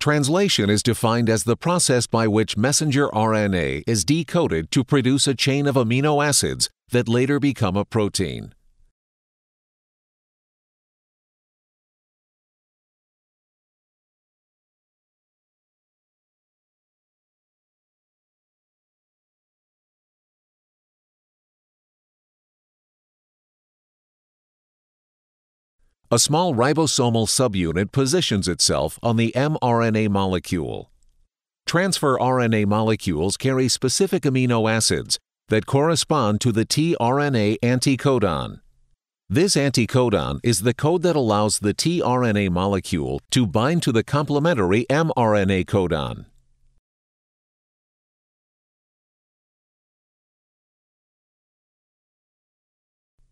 Translation is defined as the process by which messenger RNA is decoded to produce a chain of amino acids that later become a protein. A small ribosomal subunit positions itself on the mRNA molecule. Transfer RNA molecules carry specific amino acids that correspond to the tRNA anticodon. This anticodon is the code that allows the tRNA molecule to bind to the complementary mRNA codon.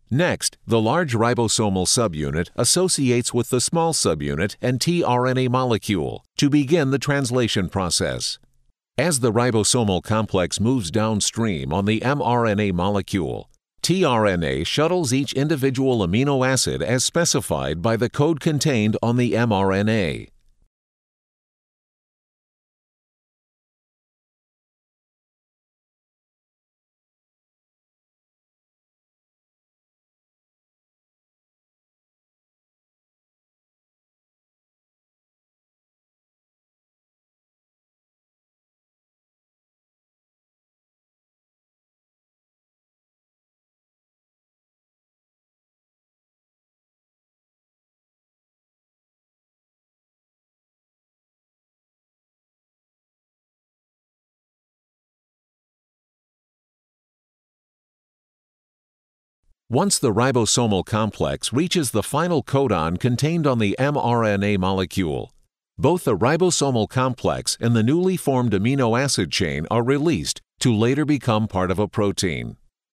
Next, the large ribosomal subunit associates with the small subunit and tRNA molecule to begin the translation process. As the ribosomal complex moves downstream on the mRNA molecule, tRNA shuttles each individual amino acid as specified by the code contained on the mRNA. Once the ribosomal complex reaches the final codon contained on the mRNA molecule, both the ribosomal complex and the newly formed amino acid chain are released to later become part of a protein.